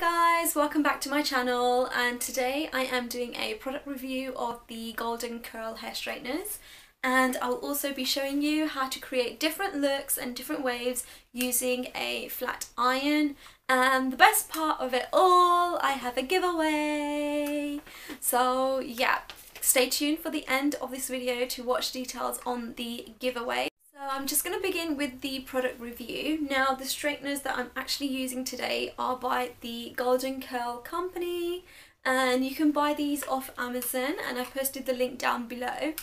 guys, welcome back to my channel and today I am doing a product review of the Golden Curl hair straighteners and I'll also be showing you how to create different looks and different waves using a flat iron and the best part of it all, I have a giveaway. So yeah, stay tuned for the end of this video to watch details on the giveaway. I'm just going to begin with the product review. Now the straighteners that I'm actually using today are by the Golden Curl Company and you can buy these off Amazon and I've posted the link down below.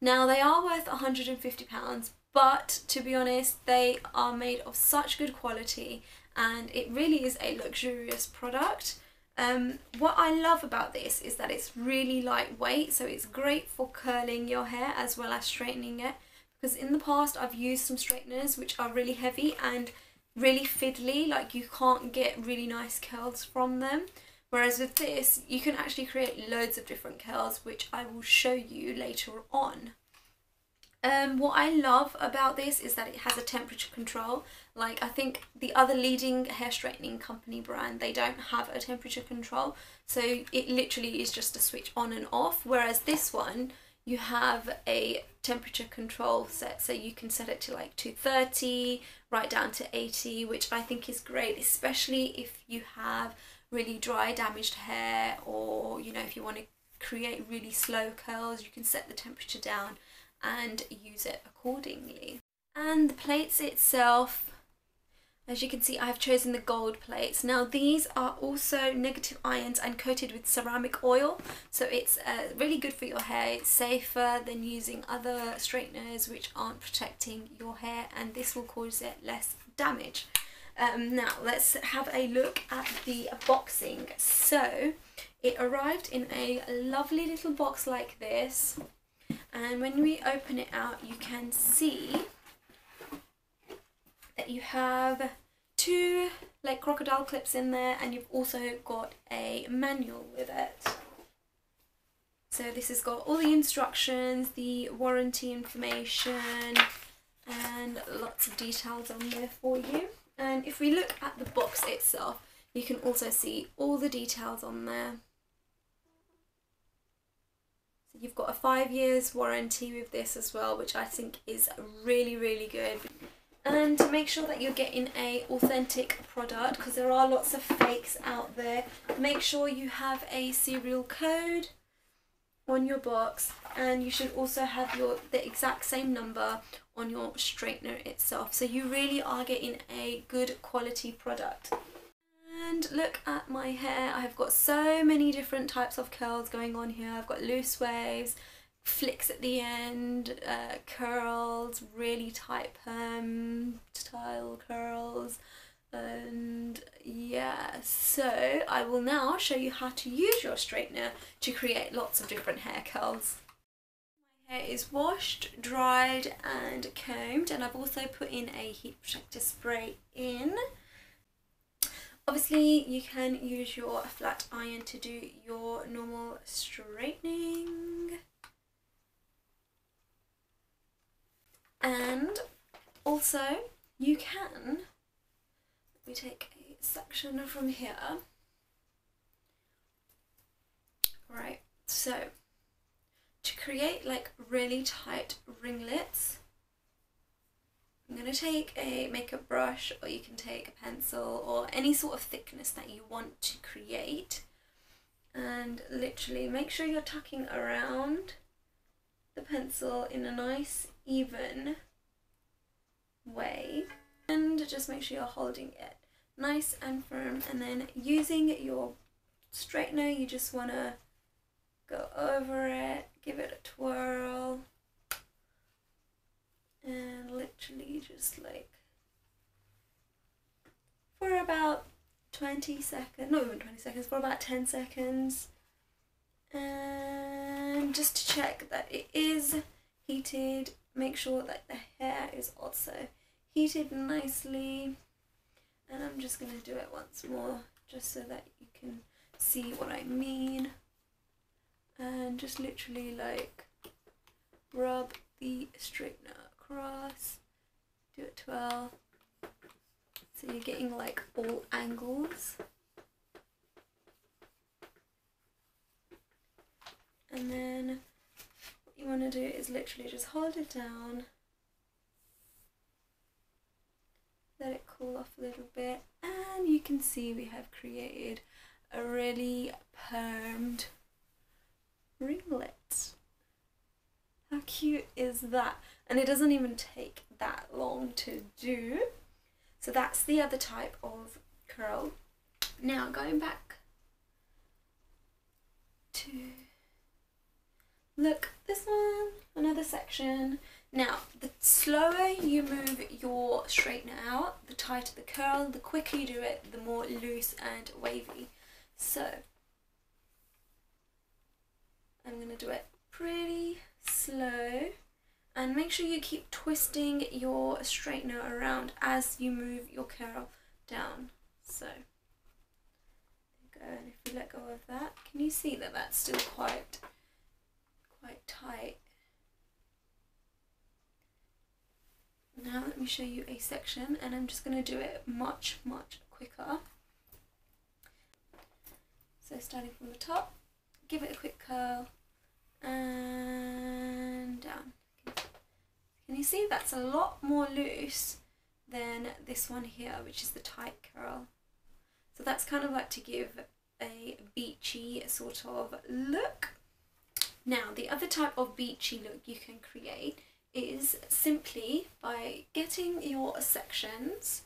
Now they are worth £150 but to be honest they are made of such good quality and it really is a luxurious product. Um, what I love about this is that it's really lightweight so it's great for curling your hair as well as straightening it because in the past I've used some straighteners which are really heavy and really fiddly like you can't get really nice curls from them whereas with this you can actually create loads of different curls which I will show you later on. Um, what I love about this is that it has a temperature control. Like I think the other leading hair straightening company brand, they don't have a temperature control. So it literally is just a switch on and off. Whereas this one, you have a temperature control set so you can set it to like 230 right down to 80 which I think is great especially if you have really dry damaged hair or you know if you want to create really slow curls you can set the temperature down and use it accordingly. And the plates itself as you can see, I've chosen the gold plates. Now these are also negative ions and coated with ceramic oil. So it's uh, really good for your hair. It's safer than using other straighteners which aren't protecting your hair and this will cause it less damage. Um, now let's have a look at the boxing. So it arrived in a lovely little box like this and when we open it out you can see that you have two like crocodile clips in there and you've also got a manual with it. So this has got all the instructions, the warranty information and lots of details on there for you. And if we look at the box itself, you can also see all the details on there. So you've got a five years warranty with this as well, which I think is really, really good and to make sure that you're getting a authentic product because there are lots of fakes out there make sure you have a serial code on your box and you should also have your the exact same number on your straightener itself. So you really are getting a good quality product. And look at my hair. I've got so many different types of curls going on here. I've got loose waves flicks at the end, uh, curls, really tight perm style curls and yeah so I will now show you how to use your straightener to create lots of different hair curls. My hair is washed, dried and combed and I've also put in a heat protector spray in. Obviously you can use your flat iron to do your normal straightening and also you can we take a section from here. Right so to create like really tight ringlets I'm going to take a makeup brush or you can take a pencil or any sort of thickness that you want to create. And literally make sure you're tucking around the pencil in a nice even way. And just make sure you're holding it nice and firm. And then using your straightener you just want to go over it give it a twirl. And literally just like for about 20 seconds not even 20 seconds for about 10 seconds. And just to check that it is heated make sure that the hair is also heated nicely. And I'm just going to do it once more just so that you can see what I mean. And just literally like rub the straightener across. Do it twirl. So you're getting like all angles. And then is literally just hold it down, let it cool off a little bit, and you can see we have created a really permed ringlet. How cute is that? And it doesn't even take that long to do. So that's the other type of curl. Now going back to look this one, another section. Now the slower you move your straightener out, the tighter the curl, the quicker you do it, the more loose and wavy. So I'm going to do it pretty slow and make sure you keep twisting your straightener around as you move your curl down. So, there we go, and if we let go of that, can you see that that's still quite, quite tight? Now let me show you a section and I'm just going to do it much, much quicker. So starting from the top, give it a quick curl and down. Can you see that's a lot more loose than this one here, which is the tight curl. So that's kind of like to give a beachy sort of look. Now, the other type of beachy look you can create is simply by getting your sections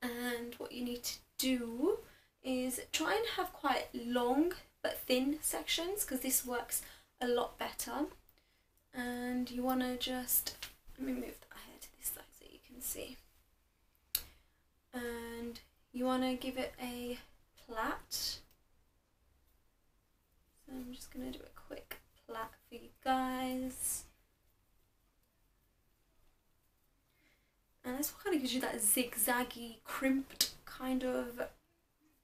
and what you need to do is try and have quite long but thin sections because this works a lot better. And you want to just let me move that hair to this side so you can see. And you want to give it a plait just going to do a quick plait for you guys and this kind of gives you that zigzaggy crimped kind of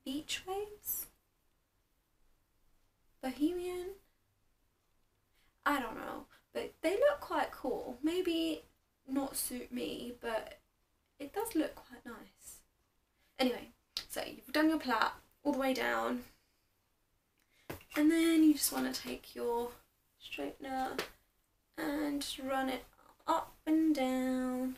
beach waves bohemian I don't know but they look quite cool. Maybe not suit me, but it does look quite nice. Anyway, so you've done your plait all the way down, and then you just want to take your straightener and just run it up and down.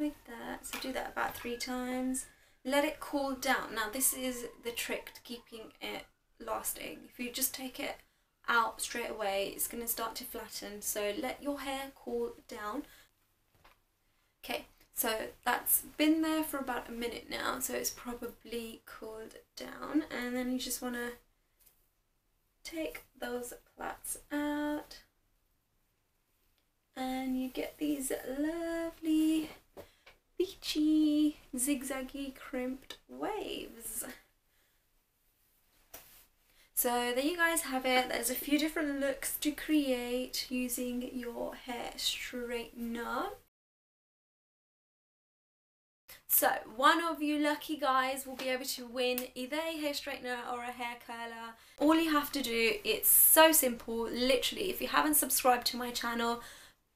like that. So do that about three times. Let it cool down. Now this is the trick to keeping it lasting. If you just take it out straight away. It's going to start to flatten. So let your hair cool down. Okay so that's been there for about a minute now. So it's probably cooled down. And then you just want to take those plaits out. And you get these lovely beachy, zigzaggy, crimped waves. So there you guys have it. There's a few different looks to create using your hair straightener. So one of you lucky guys will be able to win either a hair straightener or a hair curler. All you have to do, it's so simple, literally, if you haven't subscribed to my channel,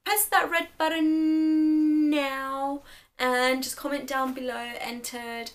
press that red button now and just comment down below entered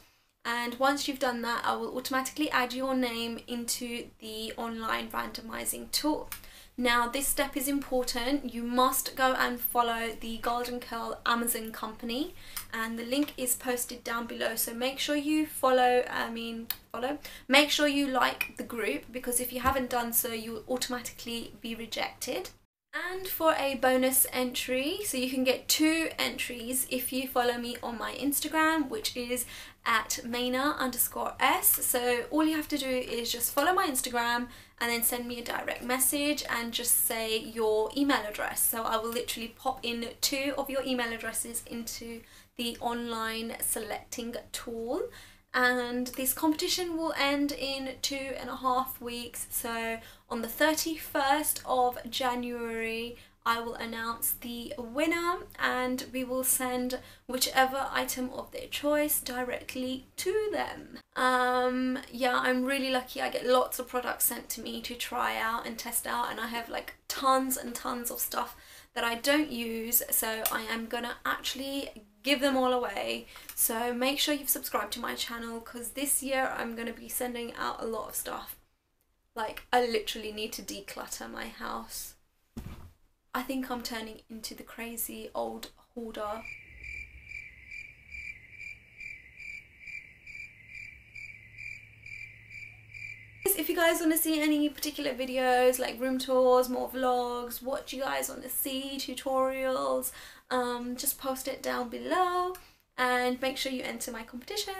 and once you've done that I will automatically add your name into the online randomizing tool. Now this step is important, you must go and follow the Golden Curl Amazon company and the link is posted down below so make sure you follow, I mean follow, make sure you like the group because if you haven't done so you will automatically be rejected. And for a bonus entry, so you can get two entries if you follow me on my Instagram, which is at Maena underscore S. So all you have to do is just follow my Instagram and then send me a direct message and just say your email address. So I will literally pop in two of your email addresses into the online selecting tool and this competition will end in two and a half weeks so on the 31st of January I will announce the winner and we will send whichever item of their choice directly to them. Um, yeah, I'm really lucky. I get lots of products sent to me to try out and test out and I have like tons and tons of stuff that I don't use so I am gonna actually give them all away. So make sure you've subscribed to my channel because this year I'm gonna be sending out a lot of stuff. Like I literally need to declutter my house. I think I'm turning into the crazy old hoarder. If you guys want to see any particular videos like room tours, more vlogs, what you guys want to see, tutorials, um, just post it down below and make sure you enter my competition.